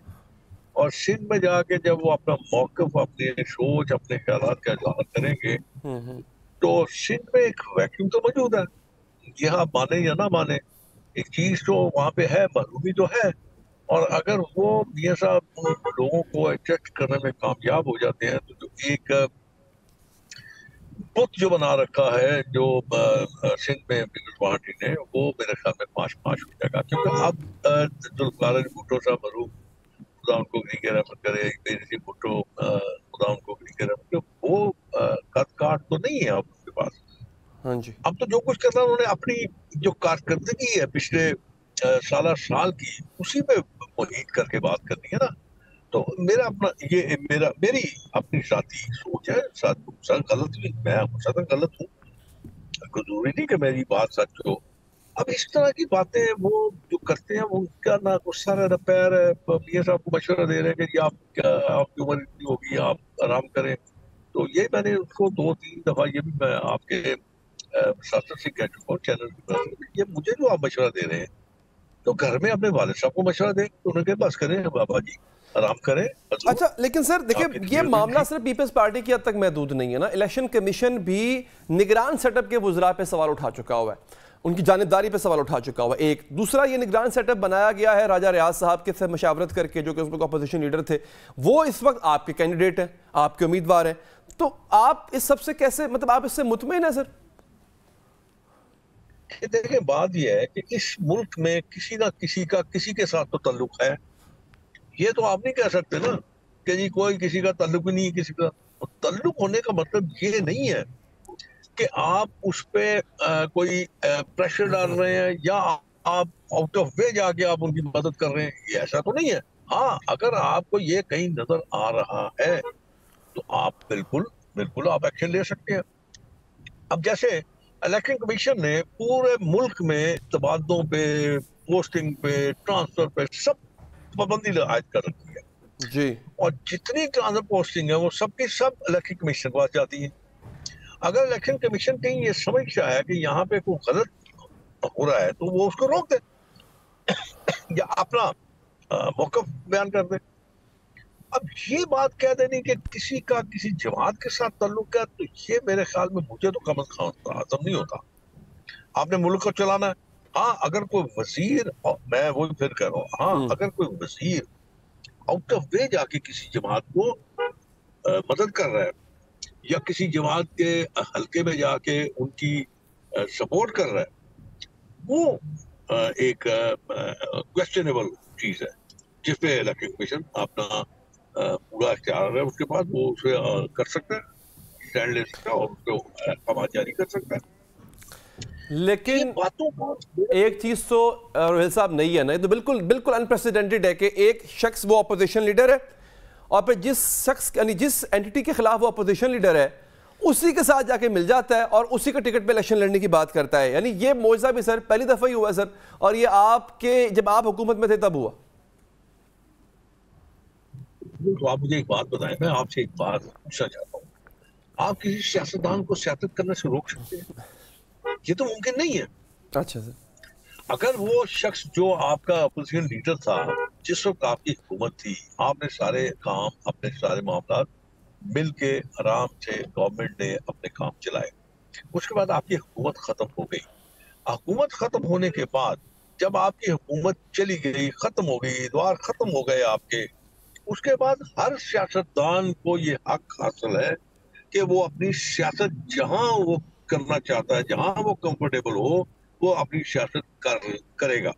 और सिंध में जाके जब वो अपना मौकफ अपने सोच अपने ख्याल का इजहार करेंगे हम्म, हम्म। तो सिंध में एक वैक्यूम तो मौजूद है। ये आप माने या ना माने एक चीज़ तो वहाँ पे है महरूमी तो है। और अगर वो मियाँ साहब लोगों को एडजस्ट करने में कामयाब हो जाते हैं तो जो एक बुत जो बना रखा है जो सिंध में पीपल्स पार्टी ने वो मेरे ख्याल में पाँच पाँच हो जाएगा। क्योंकि अब भुट्टो साहब मरूम खुदा उनको गरी रहमत करे बेनसी भुट्टो खुदा उनको गरी रहमत करे वो कद काट तो नहीं है अब उनके पास। हाँ जी। अब तो जो कुछ करना उन्होंने अपनी जो कारकर्दगी है पिछले साल साल की उसी पे मुहित करके बात करनी है ना। तो मेरा अपना ये मेरा मेरी अपनी साथी सोच है साथ गलत भी मैं हमेशा गलत हूँ। ज़रूरी नहीं कि मेरी बात सच हो अब इस तरह की बातें वो जो करते हैं वो उनका ना गुस्सा रहना पैर है पी साहब को मशवरा दे रहे हैं कि आप क्या आपकी उम्र इतनी होगी आप आराम करें। तो ये मैंने उसको दो तीन दफ़ा ये भी मैं आपके शासन से कह चुका हूँ चैनल ये मुझे जो आप मशवरा दे रहे हैं तो घर में अपने वाले साहब को मशवरा दें तो उनके पास करें बाबा जी आराम करें अच्छा लेकिन सर देखिए ये मामला सिर्फ़ पीपल्स पार्टी की हद तक महदूद नहीं है ना। इलेक्शन कमीशन भी निगरान सेटअप के गुजरा पे सवाल उठा चुका हुआ है। उनकी जानबदारी पर सवाल उठा चुका हुआ। एक, दूसरा, ये निगरान सेटअप बनाया गया है राजा रियाज साहब के साथ मशावरत करके, जो कि उसमें अपोजिशन लीडर थे। वो इस वक्त आपके कैंडिडेट हैं, आपके उम्मीदवार हैं। तो आप इस सबसे कैसे मतलब आप इससे मुतमिन है, सर? देखिए, बात यह है कि इस मुल्क में किसी ना किसी का, किसी के साथ तो ताल्लुक है। ये तो आप नहीं कह सकते ना कि जी कोई किसी का ताल्लुक ही नहीं है किसी का। ताल्लुक होने का मतलब ये नहीं है कि आप उस पर कोई प्रेशर डाल रहे हैं या आप आउट ऑफ़ वे जाके आप उनकी मदद कर रहे हैं ये ऐसा तो नहीं है। हाँ अगर आपको ये कहीं नज़र आ रहा है तो आप बिल्कुल बिल्कुल आप एक्शन ले सकते हैं। अब जैसे इलेक्शन कमीशन ने पूरे मुल्क में तबादलों पे पोस्टिंग पे ट्रांसफ़र पे सब पाबंदी लगायद कर रखी है। जी। और जितनी ट्रांसफ़र पोस्टिंग है वो सबकी सब इलेक्शन कमीशन के पास जाती है। अगर इलेक्शन कमीशन कहीं ये समझ है कि यहाँ पे कोई गलत हो रहा है तो वो उसको रोक दे। या अपना मौकफ बयान कर दे। अब ये बात कह देनी कि किसी का किसी जमात के साथ ताल्लुक है तो ये मेरे ख्याल में मुझे तो कम हजम नहीं होता। आपने मुल्क को चलाना है। हाँ अगर कोई वज़ीर मैं वो फिर कह रहा हूँ हाँ हम्म। अगर कोई वज़ीर आउट ऑफ़ वे जाके किसी जमात को आ, मदद कर रहा है या किसी जमात के हल्के में जाके उनकी सपोर्ट कर रहा है वो एक क्वेश्चनेबल चीज़ है जिसपे इलेक्शन कमीशन अपना पूरा अख्तियार है उसके पास वो उसे कर सकता है स्टैंड ले सकता है और उसको अहकाम जारी कर सकता है। लेकिन एक चीज़ तो रोहिल साहब नहीं है ना तो बिल्कुल बिल्कुल अनप्रेसिडेंटेड है कि एक शख्स वो अपोजिशन लीडर है और फिर जिस शख्स यानी जिस एंटिटी के खिलाफ वो अपोजिशन लीडर है उसी के साथ जाके मिल जाता है और उसी का टिकट पे इलेक्शन लड़ने की बात करता है। यानी ये मौजा भी सर पहली दफ़ा ही हुआ सर। और ये आपके जब आप हुकूमत में थे तब हुआ। तो आप मुझे एक बात बताएँ मैं आपसे एक बात पूछना चाहता हूँ। आप किसी सियासतदान को सियासत करने से रोक सकते हैं? ये तो मुमकिन नहीं है। अच्छा सर। अगर वो शख्स जो आपका अपोजिशन लीडर था जिस वक्त आपकी हुकूमत थी, आपने सारे काम, अपने सारे मामला मिल के आराम से गवर्नमेंट ने अपने काम चलाए। उसके बाद आपकी हुकूमत खत्म हो गई। हुकूमत खत्म होने के बाद जब आपकी हुकूमत चली गई, खत्म हो गई, द्वार खत्म हो गए आपके, उसके बाद हर सियासतदान को ये हक हासिल है कि वो अपनी सियासत जहाँ वो करना चाहता है, जहाँ वो कंफर्टेबल हो, वो अपनी सियासत कर, करेगा।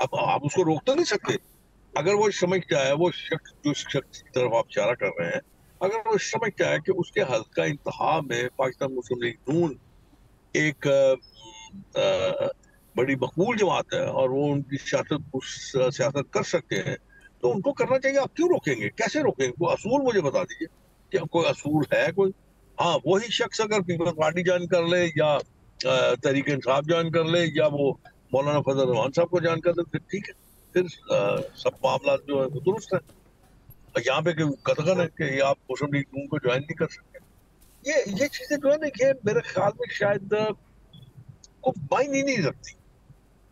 अब आप उसको रोक तो नहीं सकते। अगर वो समझता है वो शख्स जो शख्स की तरफ़ आप इशारा कर रहे हैं अगर वो समझता है कि उसके हल्का इंतहा में पाकिस्तान मुस्लिम लीग नून एक आ, बड़ी मकबूल जमात है और वो उनकी सियासत उस सियासत कर सकते हैं तो उनको करना चाहिए आप क्यों रोकेंगे? कैसे रोकेंगे? कोई असूल मुझे बता दीजिए क्या कोई असूल है कोई? हाँ वही शख्स अगर पीपल्स पार्टी ज्वाइन कर ले या तरीके इंसाफ ज्वाइन कर ले या वो मौलाना फजल रहमान साहब को ज्वाइन कर दे फिर ठीक है। फिर सब मामला जो है वो दुरुस्त है। यहाँ पे कदगन है कि आप मुस्लिम लीग नून को ज्वाइन नहीं कर सकते ये ये चीज़ें जो है ना ये मेरे ख्याल में शायद को माइन ही नहीं रखती।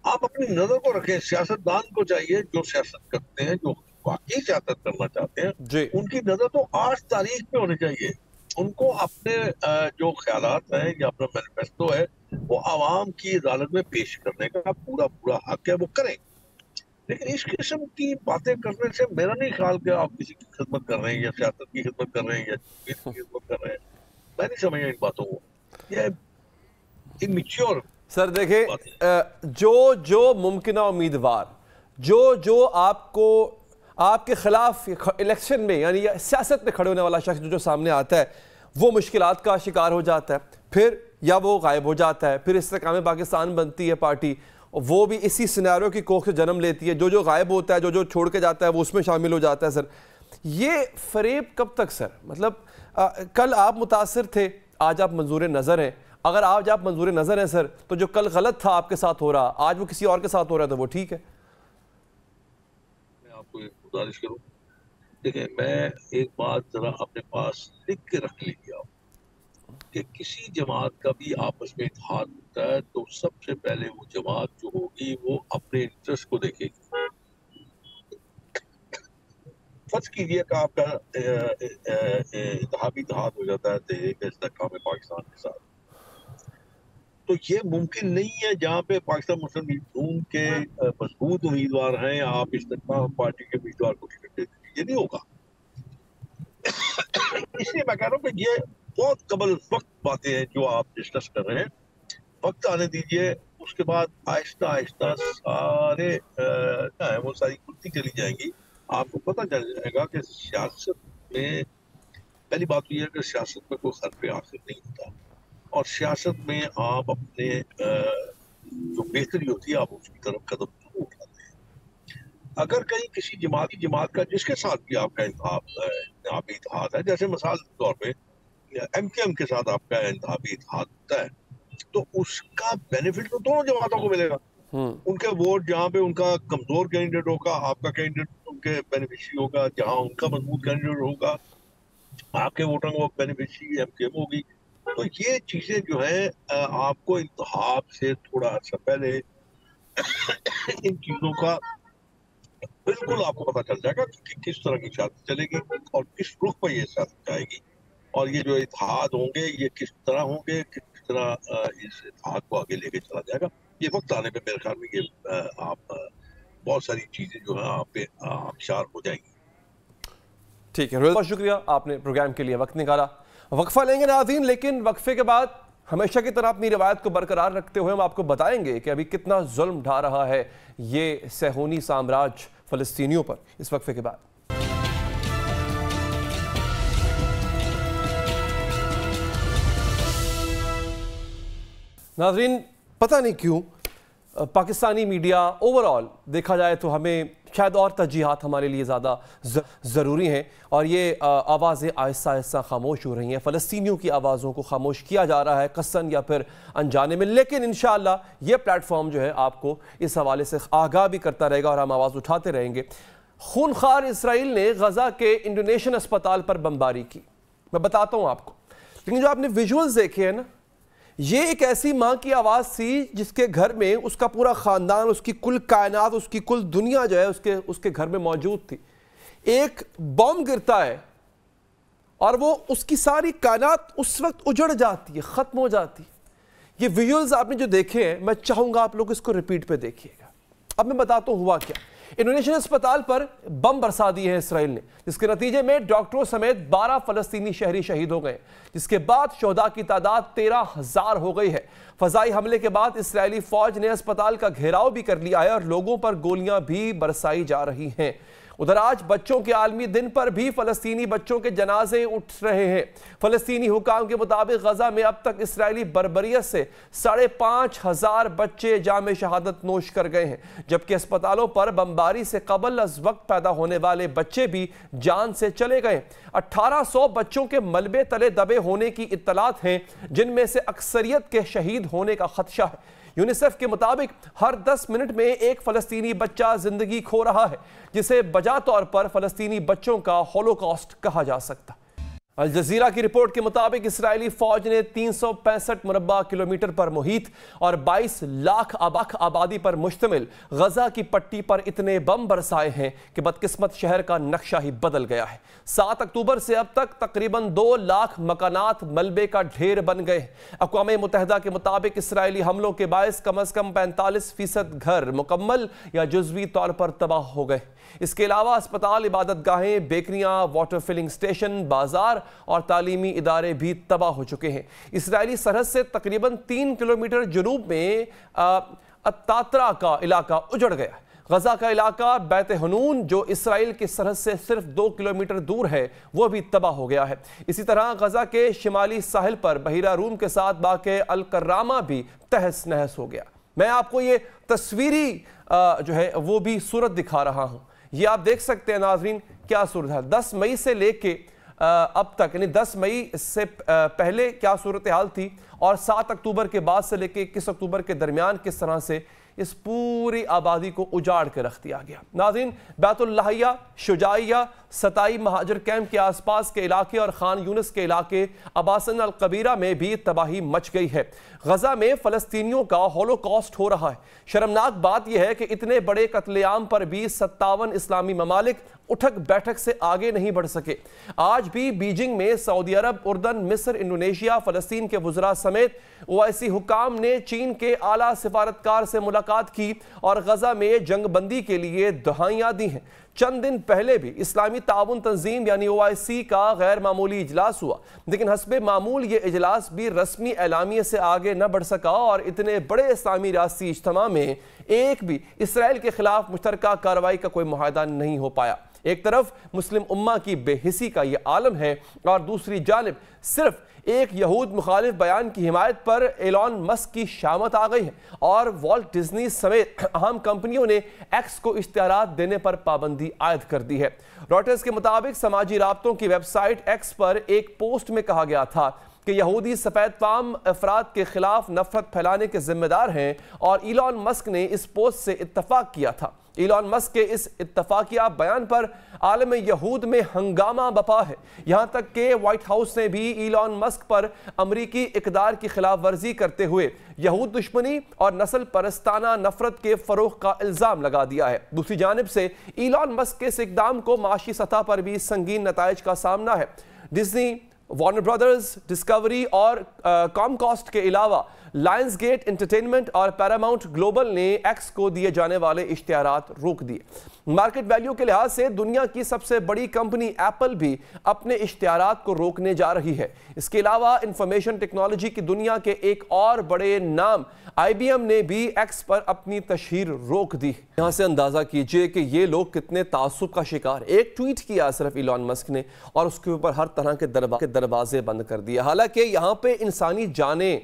आप अपनी नज़र को रखें सियासतदान को चाहिए जो सियासत करते हैं जो वाकई सियासत करना चाहते हैं उनकी नज़र तो आठ तारीख में होनी चाहिए। उनको अपने जो ख्याल हैं या अपना मैनिफेस्टो है वो आवाम की अदालत में पेश करने का पूरा पूरा हक है वो करें। इस किस्म की बातें करने से मेरा नहीं ख्याल कि आप किसी की खिदमत कर रहे हैं या सियासत की खिदमत कर रहे हैं या की खिदमत कर रहे हैं। मैं नहीं समझ इन बातों को। ये इमेच्योर सर देखे जो जो मुमकिन उम्मीदवार जो जो आपको आपके खिलाफ इलेक्शन में यानी सियासत में खड़े होने वाला शख्स जो, जो सामने आता है वो मुश्किल का शिकार हो जाता है। फिर या वो गायब हो जाता है। फिर इस तरह पाकिस्तान बनती है पार्टी वो भी इसी सिनारों की कोख से जन्म लेती है। जो जो गायब होता है जो जो छोड़ के जाता है वो उसमें शामिल हो जाता है सर। ये फरेब कब तक सर? मतलब आ, कल आप मुतासर थे आज आप मंजूर नज़र हैं। अगर आज आप मंजूर नज़र हैं सर तो जो कल गलत था आपके साथ हो रहा आज वो किसी और के साथ हो रहा है तो वो ठीक है? गुजारिश करूँ। मैं एक बात जरा अपने पास लिख के रख लीजिए आप। कि किसी जमात का भी आपस में इतिहाद होता है तो सबसे पहले वो जमात जो होगी, वो अपने इंटरेस्ट को देखेगी। फ़र्ज़ कीजिए कि आपका इतिहाबी इतिहाद हो जाता है में पाकिस्तान के साथ। तो ये मुमकिन नहीं है, जहाँ पे पाकिस्तान मुस्लिम लीग नून के मज़बूत उम्मीदवार हैं, आप इस तरह पार्टी के उम्मीदवार को टिकट दे दीजिए। ये नहीं होगा। *coughs* इसलिए मैं कह रहा हूँ कि ये बहुत कबल वक्त बातें हैं जो आप डिस्कस कर रहे हैं। वक्त आने दीजिए, उसके बाद आहिस्ता आहिस्ता सारे क्या है वो सारी खुलती चली जाएँगी। आपको पता चल जाएगा कि सियासत में, पहली बात तो यह है कि सियासत में कोई खर पे आखिर नहीं होता। और सियासत में आप अपने जो बेहतरी होती है, आप उसकी तरफ़ कदम ज़रूर उठाते हैं। अगर कहीं किसी जमाती जमात का, जिसके साथ भी आपका इंतहाब इतिहाद है, जैसे मिसाल के तौर पर एम के एम के साथ आपका इंतहाबी, इतिहाद होता है तो उसका बेनिफिट तो दोनों जमातों को मिलेगा। हम्म। उनके वोट जहाँ पे उनका कमज़ोर कैंडिडेट होगा आपका कैंडिडेट उनके बेनिफिशियरी होगा जहाँ उनका मज़बूत कैंडिडेट होगा आपके वोटों को बेनिफिशियरी एम के एम होगी। तो ये चीज़ें जो है आपको इंतहाब से थोड़ा अर्सा पहले *coughs* इन चीज़ों का बिल्कुल आपको पता चल जाएगा कि किस तरह की शादी चलेगी और किस रुख पर ये शादी जाएगी और ये जो इतिहाद होंगे ये किस तरह होंगे किस तरह इस इतिहाद को आगे लेके चला जाएगा। ये वक्त आने पे मेरे ख्याल में ये आप बहुत सारी चीज़ें जो है आप पे आबशार हो जाएँगी। ठीक है, बहुत शुक्रिया आपने प्रोग्राम के लिए वक्त निकाला। वक्फा लेंगे नाजीन लेकिन वक्फे के बाद हमेशा की तरह अपनी रिवायत को बरकरार रखते हुए हम आपको बताएँगे कि अभी कितना जुल्म ढा रहा है ये सहोनी साम्राज्य फलस्तीनियों पर इस वक्फे के बाद। नाजरीन, पता नहीं क्यों पाकिस्तानी मीडिया ओवरऑल देखा जाए तो हमें शायद और तरजीहत हमारे लिए ज़्यादा ज़रूरी हैं और ये आवाज़ें आहिस्ता आहिस्ता खामोश हो रही हैं। फ़लस्तियों की आवाज़ों को खामोश किया जा रहा है कसन या फिर अनजाने में, लेकिन इन ये प्लेटफॉर्म जो है आपको इस हवाले से आगाह भी करता रहेगा और हम आवाज़ उठाते रहेंगे। खूनखार इसराइल ने गज़ा के इंडोनेशियन अस्पताल पर बमबारी की। मैं बताता हूँ आपको। लेकिन जो आपने विजुअल्स देखे हैं ना ये एक ऐसी माँ की आवाज़ थी जिसके घर में उसका पूरा ख़ानदान, उसकी कुल कायनात, उसकी कुल दुनिया जो है उसके उसके घर में मौजूद थी। एक बॉम्ब गिरता है और वो उसकी सारी कायनात उस वक्त उजड़ जाती है, ख़त्म हो जाती है। ये विजुअल्स आपने जो देखे हैं, मैं चाहूँगा आप लोग इसको रिपीट पे देखिएगा। अब मैं बताता हूँ हुआ क्या। इंडोनेशियन अस्पताल पर बम बरसा दिए हैं इसराइल ने, जिसके नतीजे में डॉक्टरों समेत 12 फलस्तीनी शहरी शहीद हो गए, जिसके बाद शोदा की तादाद तेरह हज़ार हो गई है। फजाई हमले के बाद इसराइली फौज ने अस्पताल का घेराव भी कर लिया है और लोगों पर गोलियाँ भी बरसाई जा रही हैं। उधर आज बच्चों के आलमी दिन पर भी फलस्तीनी बच्चों के जनाजे उठ रहे हैं। फलस्तीनी हुकाम के मुताबिक गजा में अब तक इसराइली बरबरीत से साढ़े पाँच हज़ार बच्चे जाम शहादत नोश कर गए हैं, जबकि अस्पतालों पर बमबारी से कबल अज वक्त पैदा होने वाले बच्चे भी जान से चले गए। अट्ठारह सौ बच्चों के मलबे तले दबे होने की इतलात हैं, जिनमें से अक्सरियत के शहीद होने का खदशा है। यूनिसेफ के मुताबिक हर 10 मिनट में एक फ़लस्तीनी बच्चा ज़िंदगी खो रहा है, जिसे बजा तौर पर फ़लस्तीनी बच्चों का होलोकॉस्ट कहा जा सकता। अल जजीरा की रिपोर्ट के मुताबिक इसराइली फौज ने तीन सौ पैंसठ मुरबा किलोमीटर पर मुहित और 22 लाख आबाक आबादी पर मुश्तमिल गजा की पट्टी पर इतने बम बरसाए हैं कि बदकिस्मत शहर का नक्शा ही बदल गया है। सात अक्टूबर से अब तक तकरीबन दो लाख मकानात मलबे का ढेर बन गए अकवा मुतहदा के मुताबिक इसराइली हमलों के बायस कम अज कम पैंतालीस फ़ीसद घर मुकम्मल या जजवी तौर पर तबाह हो गए। इसके अलावा अस्पताल इबादत गाहें बेकरियाँ, वाटर फिलिंग स्टेशन, बाज़ार और तालीमी इदारे भी तबाह हो चुके हैं। इसराइली सरहद से तकरीबन तीन किलोमीटर जनूब में तात्रा का इलाका उजड़ गया। गजा का इलाका बैत हनून, जो इसराइल की सरहद से सिर्फ़ दो किलोमीटर दूर है, वो भी तबाह हो गया है। इसी तरह गजा के शिमाली साहिल पर बहिरा रूम के साथ बाक़ अलकर्रामा भी तहस नहस हो गया। मैं आपको ये तस्वीरी जो है, वो भी सूरत दिखा रहा हूँ। ये आप देख सकते हैं, नाजरीन, क्या सूरत है। दस मई से लेके अब तक, यानी 10 मई से पहले क्या सूरत हाल थी और 7 अक्टूबर के बाद से लेकर इक्कीस अक्टूबर के दरमियान किस तरह से इस पूरी आबादी को उजाड़ के रख दिया गया? नाजिन बैतुल्लाहिया शुजाइया सताई महाजर कैंप के आसपास के इलाके और खान यूनस के इलाके अबासन अल कबीरा में भी तबाही मच गई है। गजा में फलस्तीनियों का होलोकॉस्ट हो रहा है। शर्मनाक बात यह है कि इतने बड़े कत्लेआम पर भी सत्तावन इस्लामी ममालिक उठक बैठक से आगे नहीं बढ़ सके। आज भी बीजिंग में सऊदी अरब, उर्दन, मिस्र, इंडोनेशिया, फलस्तीन के वजरा समेत ओवैसी हुकाम ने चीन के आला सिफारतकार से मुलाकात की और गजा में जंगबंदी के लिए दुहाइयाँ दी हैं। चंद दिन पहले भी इस्लामी ताउन तंजीम यानी ओ आई सी का गैर मामूली इजलास हुआ। लेकिन हसब मामूल ये इजलास भी रस्मी एलामी से आगे न बढ़ सका और इतने बड़े इस्लामी रियासी इज्तम में एक भी इसराइल के खिलाफ मुश्तर कार्रवाई का कोई माहदा नहीं हो पाया। एक तरफ़ मुस्लिम उम्मा की बेहिसी का यह आलम है और दूसरी जानब सिर्फ़ एक यहूद मुखालिफ बयान की हिमायत पर एलॉन मस्क की शामत आ गई है और वॉल्ट डिज्नी समेत अहम कंपनियों ने एक्स को इश्तहार देने पर पाबंदी आयद कर दी है। रॉयटर्स के मुताबिक समाजी रबतों की वेबसाइट एक्स पर एक पोस्ट में कहा गया था कि यहूदी सफ़ेद फाम अफराद के खिलाफ नफरत फैलाने के जिम्मेदार हैं और इलॉन मस्क ने इस पोस्ट से इतफाक किया था। इलॉन मस्क के इस इतफाकिया बयान पर आलम यहूद में हंगामा बपा है। यहाँ तक कि व्हाइट हाउस ने भी इलॉन मस्क पर अमरीकी इकदार की खिलाफ वर्जी करते हुए यहूद दुश्मनी और नस्ल परस्ताना नफरत के फरोख का इल्ज़ाम लगा दिया है। दूसरी जानब से इलॉन मस्क के इस इकदाम को माशी सतह पर भी संगीन नतज का सामना है। डिजनी वार्नर ब्रदर्स डिस्कवरी और कॉमकास्ट के अलावा लायंस गेट इंटरटेनमेंट और पैरामाउंट ग्लोबल ने एक्स को दिए जाने वाले इश्तेहार रोक दिए। मार्केट वैल्यू के लिहाज से दुनिया की सबसे बड़ी कंपनी एप्पल भी अपने इश्तेहार को रोकने जा रही है। इसके अलावा इंफॉर्मेशन टेक्नोलॉजी की दुनिया के एक और बड़े नाम आईबीएम ने भी एक्स पर अपनी तशहर रोक दी। यहाँ से अंदाज़ा कीजिए कि ये लोग कितने तासुब का शिकार। एक ट्वीट किया सिर्फ़ इलॉन मस्क ने और उसके ऊपर हर तरह के दरवाजे बंद कर दिए। हालाँकि यहाँ पे इंसानी जाने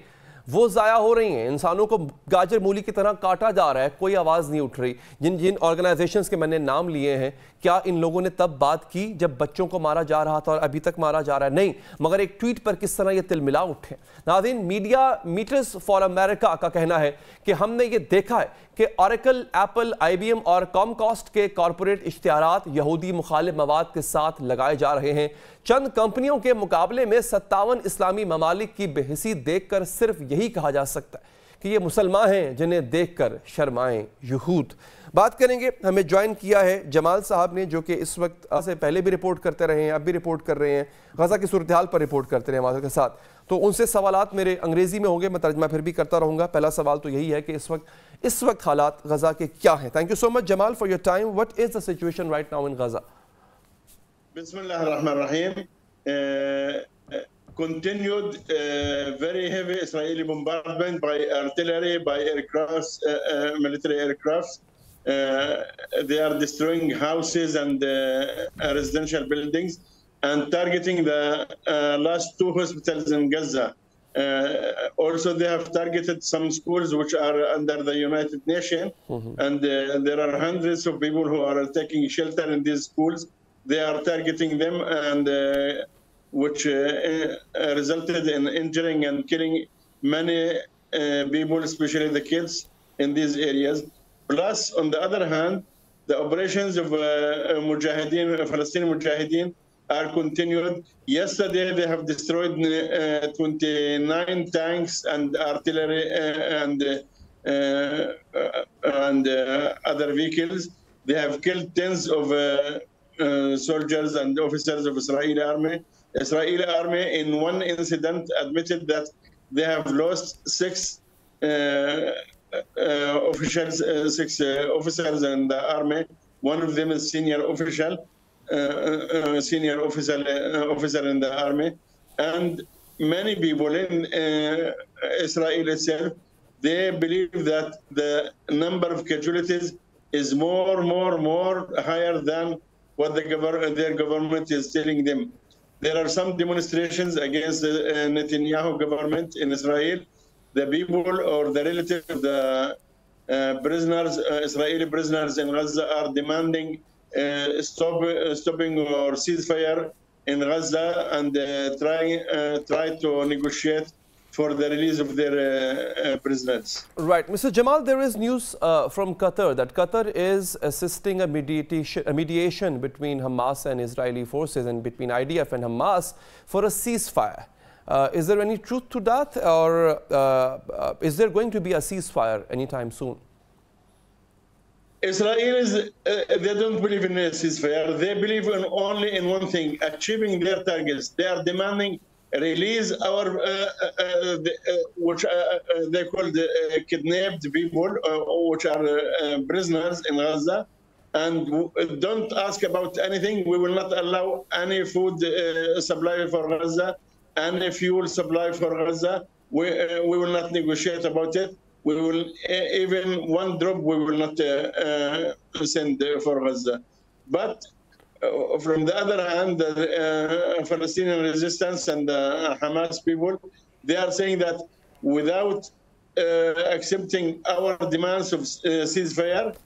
वो ज़ाया हो रही हैं। इंसानों को गाजर मूली की तरह काटा जा रहा है। कोई आवाज़ नहीं उठ रही। जिन जिन ऑर्गेनाइजेशंस के मैंने नाम लिए हैं, क्या इन लोगों ने तब बात की जब बच्चों को मारा जा रहा था और अभी तक मारा जा रहा है? नहीं, मगर एक ट्वीट पर किस तरह ये तिल मिला उठे? नादिन मीडिया मीटर्स फॉर अमेरिका का कहना है कि हमने ये देखा है कि ऑरिकल एप्पल आईबीएम और कॉमकास्ट के कॉरपोरेट इश्तहार यहूदी मुखालिफ मवाद के साथ लगाए जा रहे हैं। चंद कंपनियों के मुकाबले में सत्तावन इस्लामी ममालिक की बेहसी देखकर सिर्फ़ यही कहा जा सकता है कि ये मुसलमान हैं जिन्हें देखकर शर्माएँ यहूद। बात करेंगे, हमें ज्वाइन किया है जमाल साहब ने, जो कि इस वक्त से पहले भी रिपोर्ट करते रहे हैं, अब भी रिपोर्ट कर रहे हैं, गजा की सूरत हाल पर रिपोर्ट करते रहे हमारे साथ। तो उनसे सवाल मेरे अंग्रेज़ी में होंगे, मैं तर्जमा फिर भी करता रहूँगा। पहला सवाल तो यही है कि इस वक्त इस वक्त हालात गजा के क्या हैं? Thank you so much Jamal for your time what is the situation right now in Gaza continued uh, very heavy Israeli bombardment by artillery, by aircrafts, uh, uh, military aircrafts. they are destroying houses and residential buildings and targeting the last two hospitals in Gaza. also, they have targeted some schools which are under the United Nations, mm-hmm. and there are hundreds of people who are taking shelter in these schools. They are targeting them and uh, which uh, uh, resulted in injuring and killing many uh, people, especially the kids in these areas. Plus, on the other hand, the operations of uh, uh, Mujahideen, Palestinian Mujahideen, are continued. Yesterday, they have destroyed 29 tanks and artillery and and other vehicles. They have killed tens of Uh, soldiers and officers of Israeli army. Israeli army in one incident admitted that they have lost six uh, uh, uh officials, uh, six uh, officers in the army. One of them is senior official, senior officer, officer in the army, and many people in Israel itself they believe that the number of casualties is more, more, more higher than what the government, their government is telling them. There are some demonstrations against the uh, Netanyahu government in Israel. The people or the relatives of the uh, prisoners, uh, Israeli prisoners in Gaza are demanding stop, stopping or ceasefire in Gaza and try, try to negotiate for the release of their uh, uh, prisoners. Right. Mr. Jamal, there is news uh, from Qatar that Qatar is assisting a mediation, a mediation between Hamas and Israeli forces and between IDF and Hamas for a ceasefire. Uh, is there any truth to that or uh, uh, is there going to be a ceasefire anytime soon? Israelis, uh, they don't believe in a ceasefire. They believe in only in one thing, achieving their targets. They are demanding release our, uh, uh, the, which they call the kidnapped people, which are prisoners in Gaza. And don't ask about anything. We will not allow any food supply for Gaza, any fuel supply for Gaza. We, we will not negotiate about it we will even one drop we will not uh, uh, send for Gaza. But uh, from the other hand, the Palestinian resistance and the Hamas people, they are saying that without accepting our demands of ceasefire,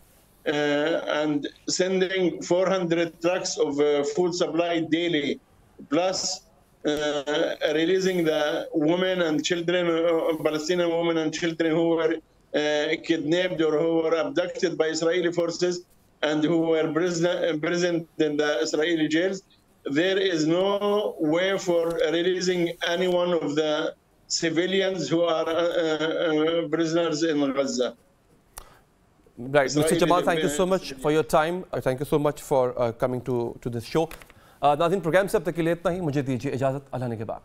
uh, and sending 400 trucks of uh, food supply daily, plus uh, releasing the women and children, uh, Palestinian women and children who were uh, kidnapped or who were abducted by Israeli forces and who were imprisoned in the Israeli jails. There is no way for releasing any one of the civilians who are uh, prisoners in Gaza. Right, Mr. Jamal, thank you so much for your time. Thank you so much for uh, coming to, to this show. नाजिन programme से अब तक के लिए इतना ही मुझे दीजिए इजाज़त अल्लाह ने के बाद